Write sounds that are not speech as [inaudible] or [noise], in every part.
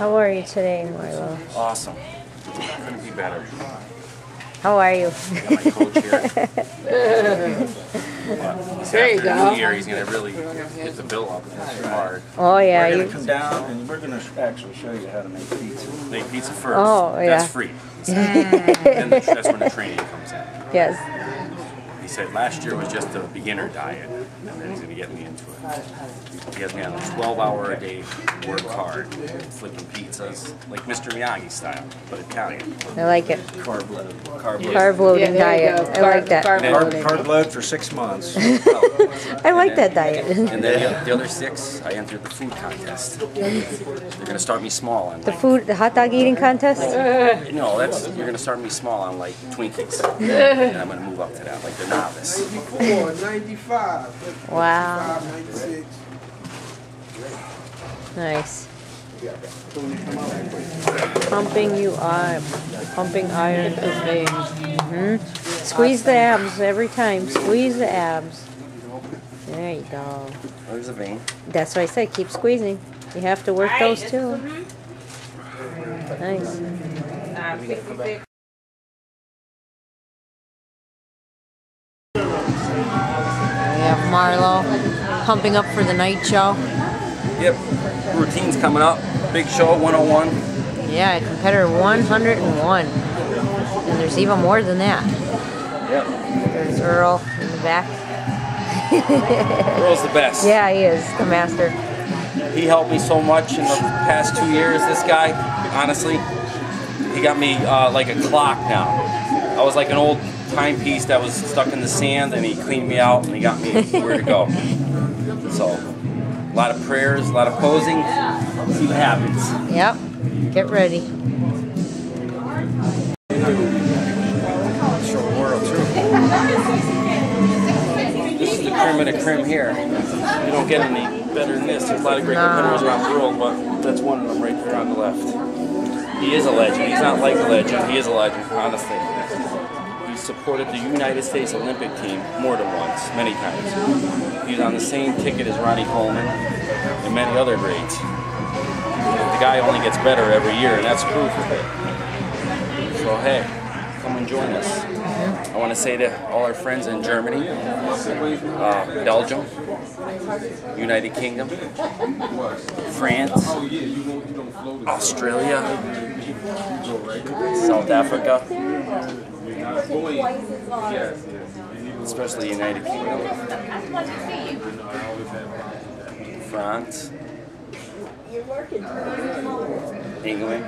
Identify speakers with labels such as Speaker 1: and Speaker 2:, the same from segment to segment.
Speaker 1: How are you today, Marlo?
Speaker 2: Awesome. Couldn't be better.
Speaker 1: How are you?
Speaker 2: Got my coach [laughs] here.
Speaker 3: There you go.
Speaker 2: New year, he's gonna really hit the bill up. That's hard.
Speaker 1: oh yeah,
Speaker 4: We're gonna
Speaker 1: you.
Speaker 4: come down and we're gonna actually show you how to make pizza.
Speaker 2: Make pizza first.
Speaker 1: Oh, yeah.
Speaker 2: That's free. [laughs] then the, that's when the training comes in.
Speaker 1: Yes.
Speaker 2: He said last year was just a beginner diet, and then he's gonna get me into it. He has me on a 12-hour a day, work hard, flipping pizzas, like Mr. Miyagi style, but Italian.
Speaker 1: I like it.
Speaker 4: Carb load. Carb load.
Speaker 1: Carb loading
Speaker 3: Yeah, there you
Speaker 1: diet.
Speaker 3: go.
Speaker 1: I like that.
Speaker 3: Carb
Speaker 4: Carb,
Speaker 3: loading.
Speaker 4: carb load for six months. [laughs]
Speaker 1: I like that diet.
Speaker 2: And then the, the other six, I entered the food contest. They're gonna start me small on
Speaker 1: The
Speaker 2: like,
Speaker 1: food, the hot dog eating contest. [laughs]
Speaker 2: no, that's you're gonna start me small on like Twinkies, [laughs] and I'm gonna move up to that, like the novice.
Speaker 5: 94, 95,
Speaker 1: Wow.
Speaker 5: 95, 96.
Speaker 1: Nice. Pumping you up. Pumping iron to veins. Mm-hmm. Squeeze the abs every time. Squeeze the abs. There you go.
Speaker 2: There's a vein.
Speaker 1: That's what I say keep squeezing. You have to work those too. Mm-hmm. Nice. Uh, we have Marlo pumping up for the night show.
Speaker 2: Yep. Routine's coming up. Big show 101.
Speaker 1: Yeah, competitor 101. And there's even more than that.
Speaker 2: Yep.
Speaker 1: There's Earl in the back.
Speaker 2: Earl's the best.
Speaker 1: Yeah, he is the master.
Speaker 2: He helped me so much in the past two years. This guy, honestly, he got me uh, like a clock now. I was like an old timepiece that was stuck in the sand, and he cleaned me out and he got me where to go. [laughs] So, a lot of prayers, a lot of posing. See what happens.
Speaker 1: Yep. Get ready.
Speaker 2: Show the world too. This is the creme of the creme here. You don't get any better than this. There's a lot of great
Speaker 1: No.
Speaker 2: competitors around the world, but that's one of them right there on the left. He is a legend. He's not like a legend. He is a legend, honestly. Supported the United States Olympic team more than once, many times. He's on the same ticket as Ronnie Coleman and many other greats. The guy only gets better every year, and that's proof of it. So hey, come and join us. I want to say to all our friends in Germany, uh, Belgium, United Kingdom, France, Australia, South Africa, especially United Kingdom, France, You're working. England,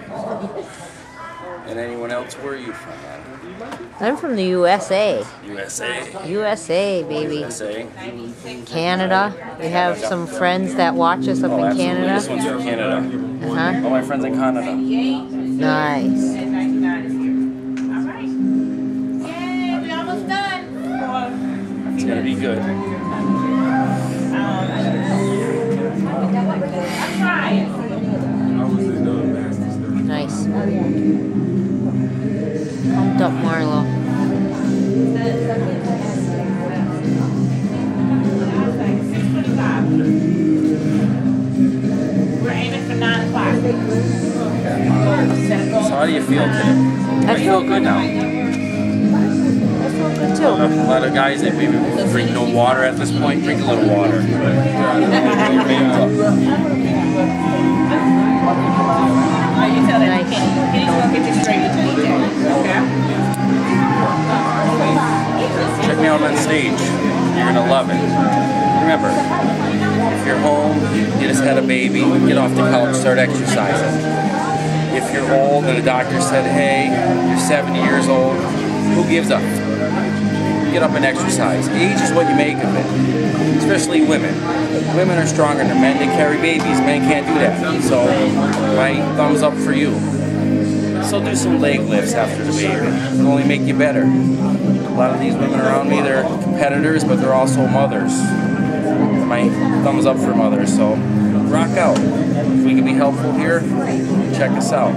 Speaker 2: and anyone else. Where are you from? man?
Speaker 1: I'm from the USA.
Speaker 2: USA.
Speaker 1: USA, baby.
Speaker 2: USA.
Speaker 1: Canada. We have some friends that watch us up
Speaker 2: Oh,
Speaker 1: in
Speaker 2: absolutely. This
Speaker 1: Canada.
Speaker 2: one's from Canada.
Speaker 1: Uh-huh.
Speaker 2: All my friends in Canada.
Speaker 1: Nice.
Speaker 2: It's gonna be good.
Speaker 1: Nice. Pumped up Marlo.
Speaker 6: We're aiming for nine o'clock.
Speaker 2: So how do you feel today? I feel good now.
Speaker 1: I too.
Speaker 2: A lot of guys that maybe drink no water at this point, drink a little water.
Speaker 6: Okay?
Speaker 2: Check me out on stage. You're gonna love it. Remember, if you're home, you just had a baby, get off the couch, start exercising. If you're old and the doctor said, hey, you're 70 years old, who gives up? Get up and exercise. Age is what you make of it, especially women. Women are stronger than men. They carry babies. Men can't do that. So, my thumbs up for you. So do some leg lifts after the baby. It'll only make you better. A lot of these women around me, they're competitors, but they're also mothers. My thumbs up for mothers. So rock out. If we can be helpful here, check us out.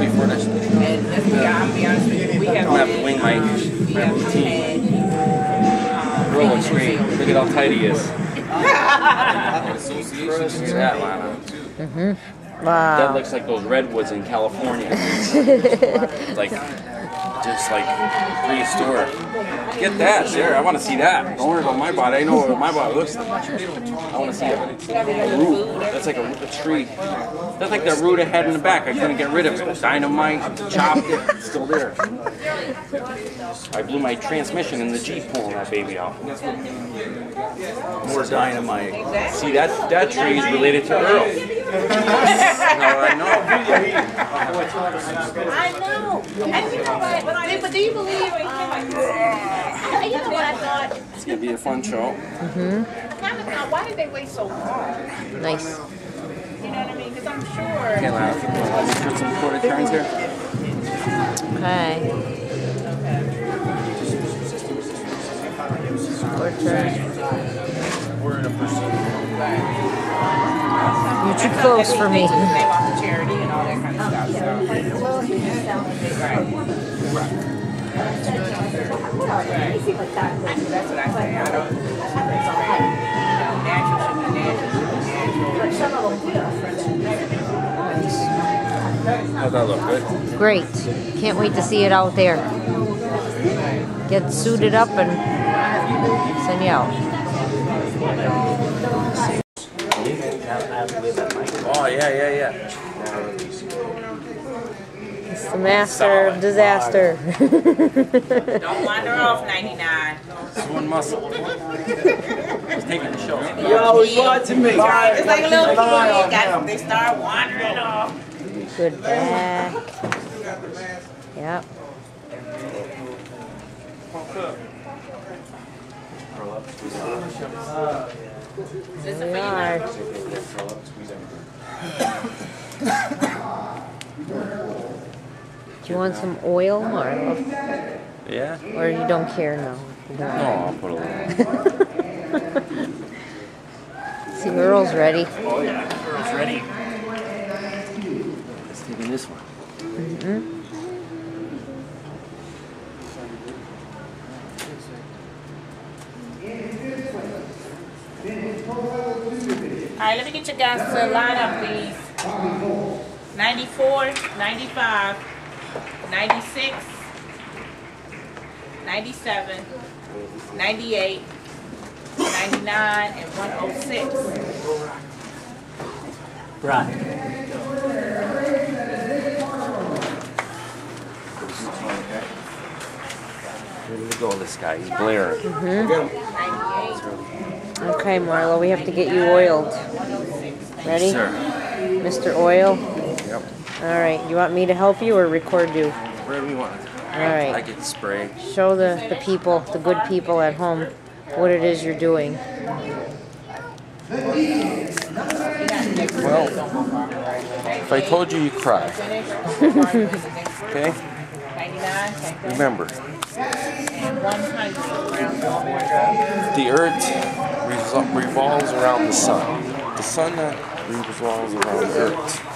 Speaker 2: fully furnished. And
Speaker 6: let's be, uh, I'll be honest with you, we have, have to wing my,
Speaker 2: um,
Speaker 6: my routine. Screen.
Speaker 2: Look at how tight he is. Mm-hmm. That, Lana. Mm-hmm.
Speaker 1: Wow.
Speaker 2: That looks like those redwoods in California. [laughs] like, just like prehistoric. Get that, there. I want to see that. Don't worry about my body. I know what my body looks like. I want to see a root. That's like a, a tree. That's like the root I had in the back. I couldn't get rid of it. Dynamite, chopped it. It's still there. I blew my transmission in the Jeep pulling that baby out.
Speaker 4: More dynamite.
Speaker 2: See that that tree is related to Earl. [laughs] How I know.
Speaker 6: I know. And you know what? But, but do you believe? You know what I thought?
Speaker 2: It's gonna be a fun show.
Speaker 6: Kind of thought, why did they wait so long?
Speaker 1: Nice.
Speaker 6: You know what I mean? Because I'm sure.
Speaker 2: Okay, Lana, let me put some quarter turns here.
Speaker 1: Okay. You're too close for me.
Speaker 6: They want the charity and all that kind of stuff. So. Right. That's what I say. I don't. Natural should be natural. should be.
Speaker 2: How's that look? Good.
Speaker 1: Great. Can't wait to see it out there. Get suited up and send you out.
Speaker 2: Oh yeah, yeah, yeah.
Speaker 1: It's the master of disaster. [laughs]
Speaker 6: Don't wander off 99.
Speaker 2: Doing muscle. Just taking the show.
Speaker 4: You always watching me.
Speaker 6: It's like a little kid. Got, they start wandering off.
Speaker 1: Good back. Yep. There we are. Do you want some oil or,
Speaker 2: Yeah.
Speaker 1: or you don't care now?
Speaker 2: No, I'll put a little. [laughs]
Speaker 1: See, Earl's ready.
Speaker 2: Oh yeah, it's ready. Let's take in this one. Mm -hmm.
Speaker 6: All right, let me get you guys to line up, please. 94, 95, 96, 97, 98, 99, and 106.
Speaker 2: Ready to go, this guy. He's blaring.
Speaker 6: 98,
Speaker 1: Okay, Marlo, we have to get you oiled. Oh Ready?
Speaker 2: Sir.
Speaker 1: Mr. Oil? All right. You want me to help you or record you?
Speaker 2: Wherever you want.
Speaker 1: All right.
Speaker 2: I get spray.
Speaker 1: Show the, the people, the good people at home, what it is you're doing.
Speaker 2: Well, if I told you, you'd cry. Okay? Remember, the earth revolves around the sun. The sun revolves around the earth.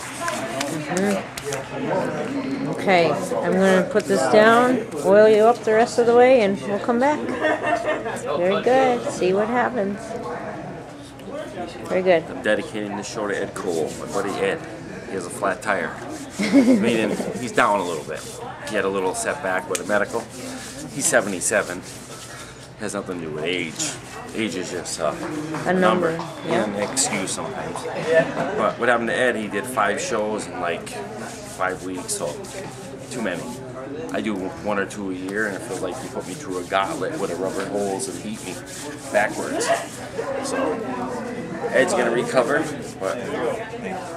Speaker 2: Mm-hmm.
Speaker 1: Okay, I'm gonna put this down, oil you up the rest of the way, and we'll come back. Very good. See what happens. Very good.
Speaker 2: I'm dedicating this show to Ed Cole, my buddy Ed. He has a flat tire. [laughs] Him, he's down a little bit. He had a little setback with a medical. He's 77. Has nothing to do with age. Age is just uh,
Speaker 1: A number, yeah.
Speaker 2: and an excuse sometimes. But what happened to Ed? He did five shows in like five weeks, so too many. I do one or two a year, and it feels like he put me through a gauntlet with a rubber hose and beat me backwards. So Ed's gonna recover, but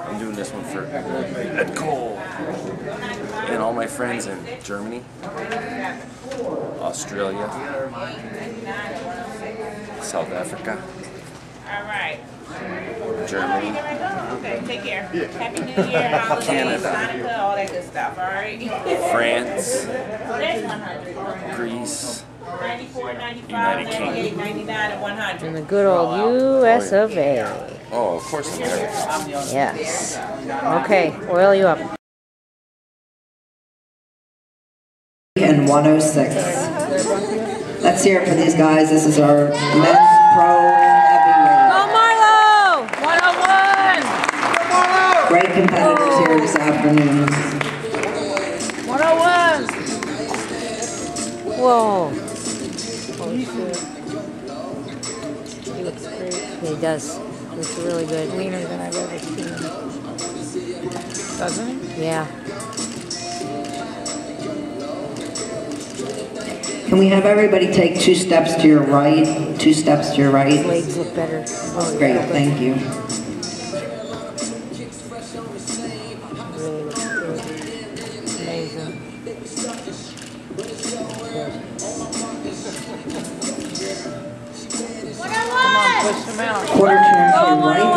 Speaker 2: I'm doing this one for Ed Cole and all my friends in Germany, Australia, South Africa,
Speaker 6: All right.
Speaker 2: Germany.
Speaker 6: Oh, okay, take care. Happy New Year, holidays,
Speaker 2: Canada.
Speaker 6: Hanukkah, all that good stuff, all right?
Speaker 2: France,
Speaker 6: There's 100.
Speaker 2: Greece,
Speaker 6: 94, 95,
Speaker 2: United Kingdom.
Speaker 6: 98, 99, and 100.
Speaker 1: In the good old US of A.
Speaker 2: oh, of course America.
Speaker 1: Yes. Okay, oil you up.
Speaker 3: and 106. Let's hear it for these guys. This is our men's pro
Speaker 7: heavyweight. Go
Speaker 1: Marlo!
Speaker 3: 101!
Speaker 7: Great competitors here this afternoon.
Speaker 3: 101!
Speaker 1: Whoa.
Speaker 3: Oh,
Speaker 1: he looks great. He does. Looks really good.
Speaker 3: Leaner than I've ever seen. Doesn't he?
Speaker 1: Yeah.
Speaker 7: Can we have everybody take two steps to your right? Two steps to your right?
Speaker 1: Legs look better.
Speaker 7: Great, thank you.
Speaker 1: Really looks good.
Speaker 3: Amazing. Come on, push him out.
Speaker 7: Quarter turn to
Speaker 1: Oh,
Speaker 7: your right.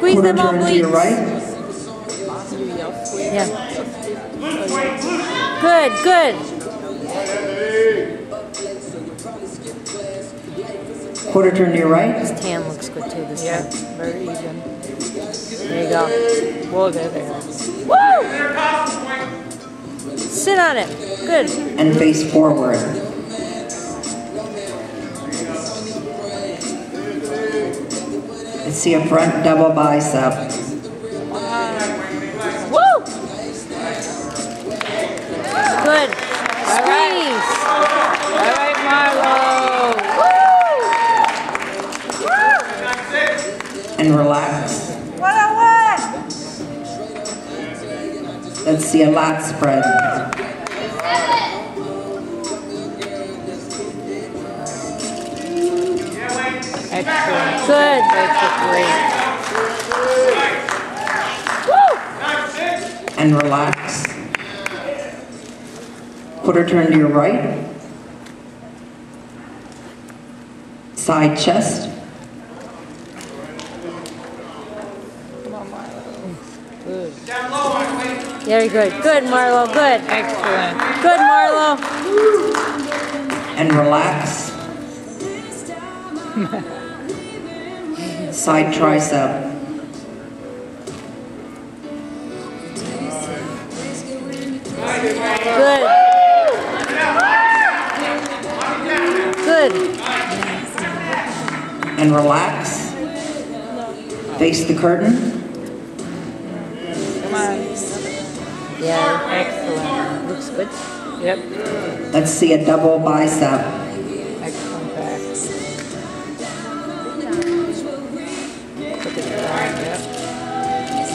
Speaker 1: Squeeze
Speaker 7: Quarter
Speaker 1: them all,
Speaker 7: turn to
Speaker 1: please.
Speaker 7: your right.
Speaker 1: Yeah. Good, good.
Speaker 7: Quarter turn to your right.
Speaker 1: This tan looks good too this
Speaker 3: Yeah,
Speaker 1: time.
Speaker 3: very even.
Speaker 1: There you go.
Speaker 3: Whoa, there they are.
Speaker 1: Woo! Sit on it. Good.
Speaker 7: And face forward. Let's see a front double bicep.
Speaker 1: Woo! Good. Squeeze.
Speaker 3: All right, Milo.
Speaker 7: And relax.
Speaker 1: One on one.
Speaker 7: Let's see a lat spread.
Speaker 3: Excellent.
Speaker 1: Good.
Speaker 3: That's great.
Speaker 7: And relax. Quarter turn to your right. Side chest.
Speaker 3: Come on, Milo.
Speaker 1: Very good. Good, Marlo. Good.
Speaker 3: Excellent.
Speaker 1: Good, Marlo.
Speaker 7: And relax. [laughs] Side tricep.
Speaker 1: Good. Good.
Speaker 7: And relax. Face the curtain.
Speaker 1: Yeah.
Speaker 3: Excellent.
Speaker 1: Looks good.
Speaker 3: Yep.
Speaker 7: Let's see a double bicep.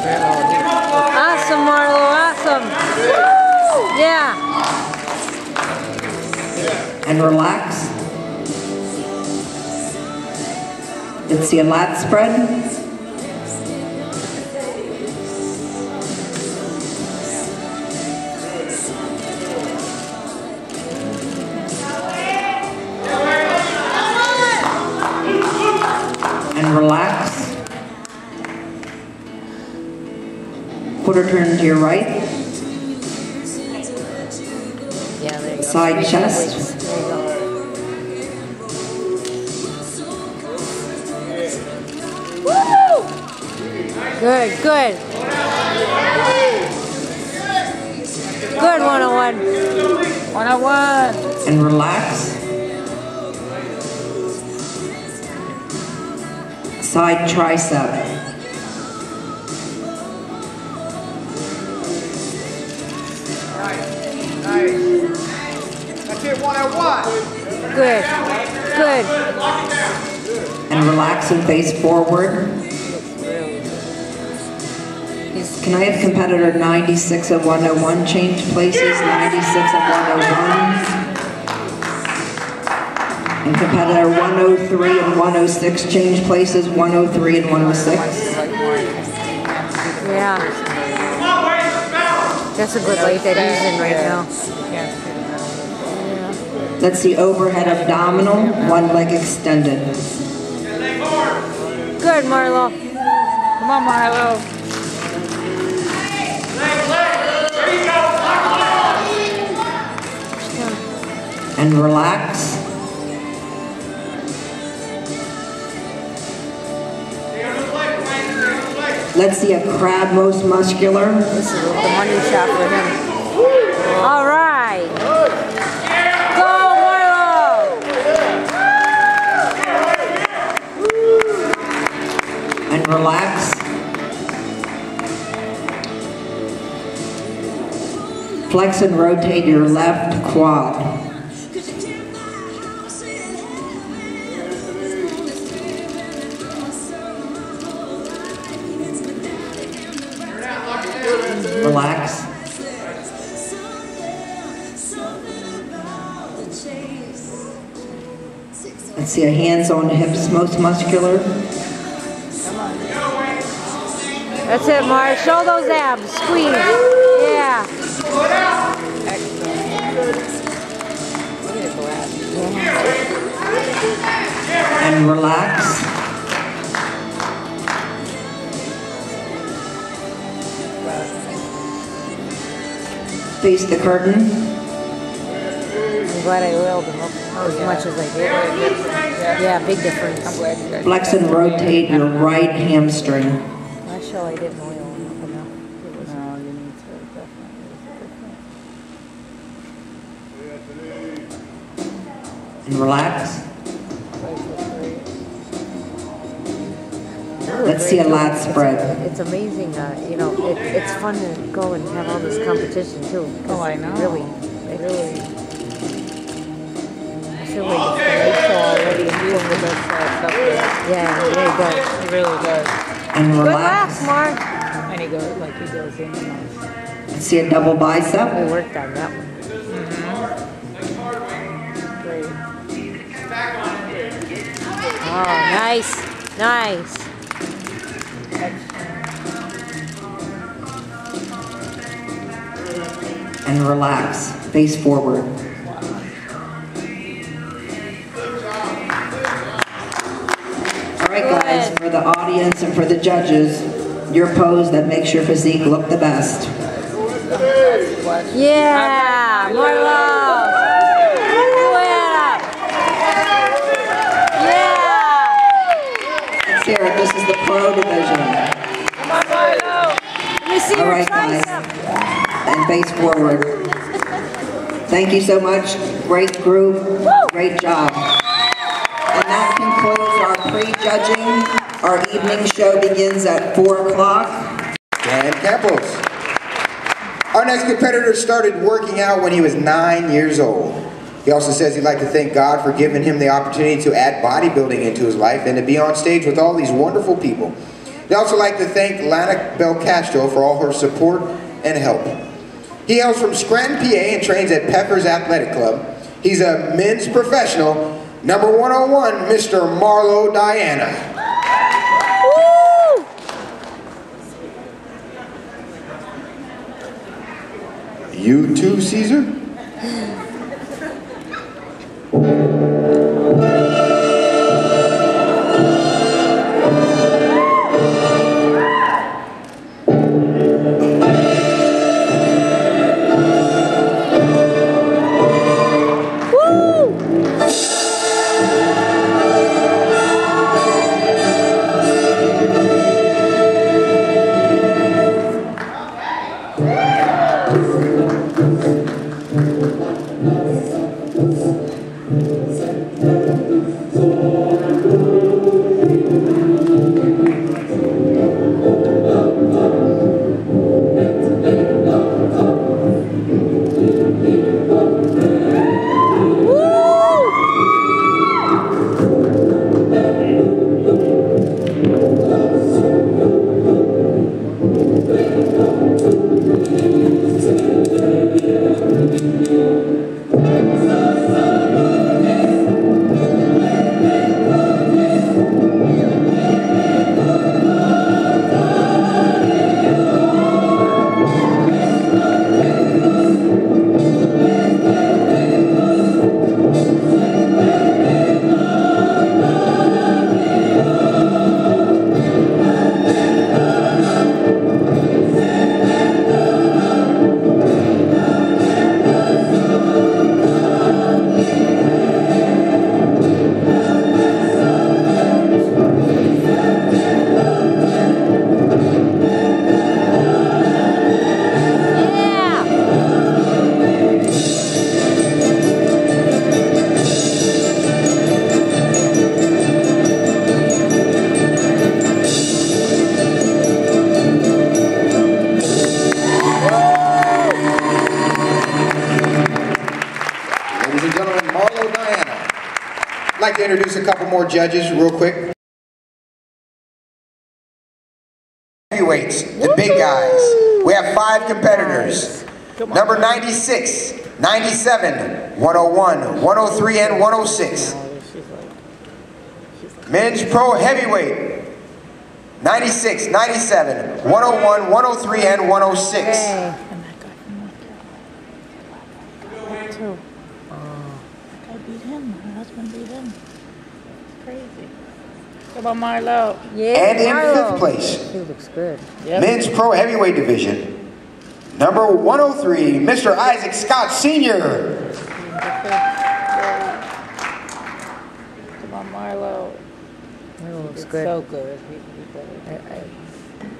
Speaker 1: Awesome, Marlo. Awesome. Yeah.
Speaker 7: And relax. See a lat spread. Quarter turn to your right.
Speaker 1: Yeah, there you go.
Speaker 7: Side chest.
Speaker 1: obliques. There you go. Good, good. Good one on one.
Speaker 3: one on one.
Speaker 7: and relax. Side tricep.
Speaker 5: That's it, one on one.
Speaker 1: Good. Good.
Speaker 7: And relax and face forward. Can I have competitor 96 of 101 change places? 96 of 101. And competitor 103 and 106 change places. 103 and 106.
Speaker 1: Yeah. That's a good weight that he's in right now.
Speaker 7: That's the overhead abdominal, one leg extended.
Speaker 1: Good, Marlo.
Speaker 3: Come on, Marlo.
Speaker 7: And relax. Let's see a crab most muscular.
Speaker 1: This is the money shot for him. All right.
Speaker 7: Flex and rotate your left quad. Relax. Let's see, a hands on hips, most muscular.
Speaker 1: That's it, Mark. Show those abs. Squeeze.
Speaker 7: Face the curtain.
Speaker 1: I'm glad I oiled them up as much as I did. Yeah, big difference.
Speaker 3: I'm glad you guys.
Speaker 7: Flex and rotate your right hamstring.
Speaker 1: Last show I didn't oil them up enough.
Speaker 3: No, you need to definitely.
Speaker 7: And relax. Let's see a lat spread.
Speaker 1: It's amazing, uh, you know, it, it's fun to go and have all this competition too.
Speaker 3: Oh, I know.
Speaker 1: Really, it really. I feel like it's a nice show already. and
Speaker 3: He
Speaker 1: you-
Speaker 3: does stuff there.
Speaker 1: Yeah, it really does.
Speaker 3: He really does.
Speaker 7: And
Speaker 1: Good
Speaker 7: relax.
Speaker 1: laugh, Mark.
Speaker 3: And he goes, like, he goes in and out.
Speaker 7: See a double bicep.
Speaker 1: We worked on that one.
Speaker 3: Great.
Speaker 1: Oh, nice, nice.
Speaker 7: And relax. Face forward. All right, guys, for the audience and for the judges, your pose that makes your physique look the best.
Speaker 1: Yeah, more love. Yeah.
Speaker 7: It. This is the pro division.
Speaker 1: Let me see
Speaker 7: All
Speaker 1: your
Speaker 7: right, guys. And face forward. Thank you so much. Great group. Great job. And that concludes our pre-judging. Our evening show begins at 4 o'clock.
Speaker 8: Dan Campos. Our next competitor started working out when he was nine years old. He also says he'd like to thank God for giving him the opportunity to add bodybuilding into his life and to be on stage with all these wonderful people. He'd also like to thank Lana Belcastro for all her support and help. He hails from Scranton, PA and trains at Peppers Athletic Club. He's a men's professional, number 101, Mr. Marlo Diana. You too, Caesar? [laughs] introduce a couple more judges real quick. Heavyweights, the big guys. We have five competitors. Number 96, 97, 101, 103, and 106. Men's Pro Heavyweight, 96, 97, 101, 103, and 106.
Speaker 1: Hey.
Speaker 3: Too. I beat him. My husband beat him. Crazy. Come on, Marlo.
Speaker 1: Yeah,
Speaker 8: And in
Speaker 1: Marlo.
Speaker 8: fifth place,
Speaker 1: He looks good.
Speaker 3: Yep.
Speaker 8: Men's Pro Heavyweight Division, number 103, Mr. Isaac Scott Sr.
Speaker 3: Come on, Marlo.
Speaker 1: Marlo looks
Speaker 3: It's
Speaker 1: good.
Speaker 3: so good. He, he.
Speaker 1: I, I,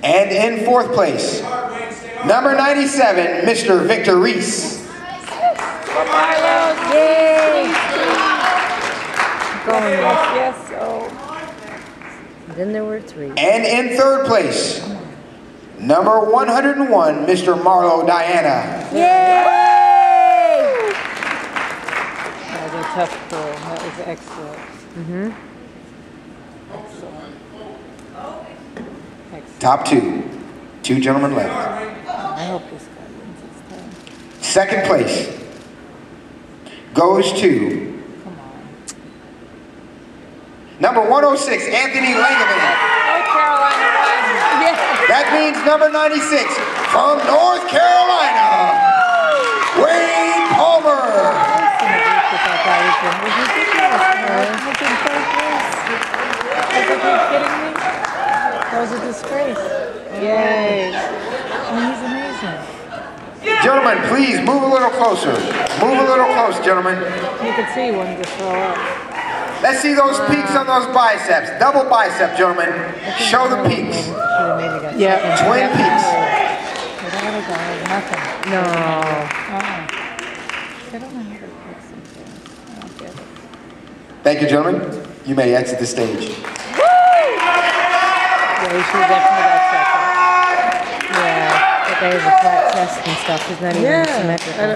Speaker 8: And in fourth place, number 97, Mr. Victor Reese.
Speaker 3: Come on, Marlo.
Speaker 1: yay! Going
Speaker 3: Yes,
Speaker 1: with.
Speaker 3: yes, oh.
Speaker 1: Then there were three.
Speaker 8: And in third place, number 101, Mr. Marlo Diana.
Speaker 1: Yay!
Speaker 3: That was a tough pull. That was excellent.
Speaker 1: Mm-hmm.
Speaker 3: Excellent. Excellent.
Speaker 8: Top two. Two gentlemen left.
Speaker 3: I hope this guy wins this time.
Speaker 8: Second place goes to
Speaker 3: Come on.
Speaker 8: Number 106, Anthony Langevin.
Speaker 3: North Carolina.
Speaker 1: Yeah.
Speaker 8: That means number 96 from North Carolina, Wayne Palmer.
Speaker 3: that was in. Was he ridiculous? He was in first place. I was like, are you kidding me? That was a disgrace. Yay. I he's amazing.
Speaker 8: Gentlemen, please move a little closer. Move a little close, gentlemen.
Speaker 3: You can see one just throw up.
Speaker 8: Let's see those peaks on those biceps. Double bicep, gentlemen. Show the peaks.
Speaker 3: Should have maybe got yeah.
Speaker 8: Twin peaks.
Speaker 3: But that other guy had nothing.
Speaker 1: No.
Speaker 3: Uh-uh. They don't know how to fix something. I don't get it.
Speaker 8: Thank you, gentlemen. You may exit the stage.
Speaker 3: Yeah, he have definitely got second.
Speaker 1: Yeah. That guy has a flat chest and stuff. He's not even
Speaker 3: Yeah.
Speaker 1: symmetrical.